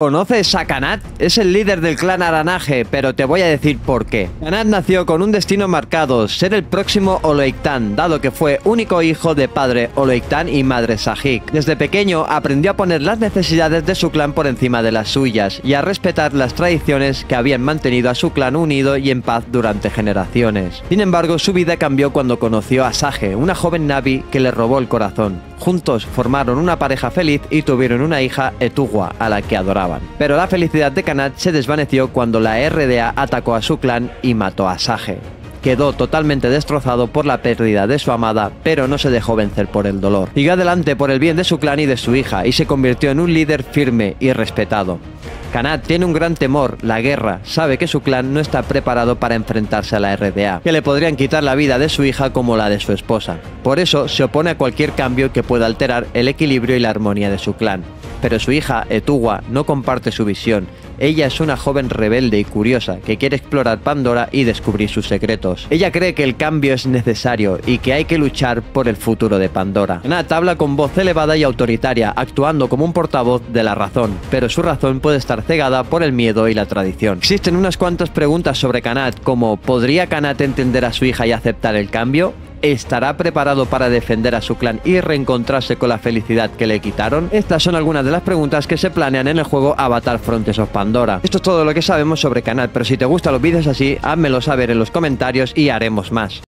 ¿Conoces a Kanat? Es el líder del clan Aranaje, pero te voy a decir por qué. Kanat nació con un destino marcado, ser el próximo Oloiktan, dado que fue único hijo de padre Oloiktan y madre Sahik. Desde pequeño aprendió a poner las necesidades de su clan por encima de las suyas y a respetar las tradiciones que habían mantenido a su clan unido y en paz durante generaciones. Sin embargo, su vida cambió cuando conoció a Sage, una joven Navi que le robó el corazón. Juntos formaron una pareja feliz y tuvieron una hija, Etugua, a la que Pero la felicidad de Kanat se desvaneció cuando la RDA atacó a su clan y mató a Sage. Quedó totalmente destrozado por la pérdida de su amada, pero no se dejó vencer por el dolor. Siguió adelante por el bien de su clan y de su hija, y se convirtió en un líder firme y respetado. Kanat tiene un gran temor, la guerra, sabe que su clan no está preparado para enfrentarse a la RDA, que le podrían quitar la vida de su hija como la de su esposa. Por eso se opone a cualquier cambio que pueda alterar el equilibrio y la armonía de su clan. Pero su hija, Etuwa, no comparte su visión. Ella es una joven rebelde y curiosa que quiere explorar Pandora y descubrir sus secretos. Ella cree que el cambio es necesario y que hay que luchar por el futuro de Pandora. Kanat habla con voz elevada y autoritaria, actuando como un portavoz de la razón, pero su razón puede estar cegada por el miedo y la tradición. Existen unas cuantas preguntas sobre Kanat, como ¿podría Kanat entender a su hija y aceptar el cambio? ¿Estará preparado para defender a su clan y reencontrarse con la felicidad que le quitaron? Estas son algunas de las preguntas que se planean en el juego Avatar Frontiers of Pandora. Esto es todo lo que sabemos sobre Kanat, pero si te gustan los vídeos así, házmelo saber en los comentarios y haremos más.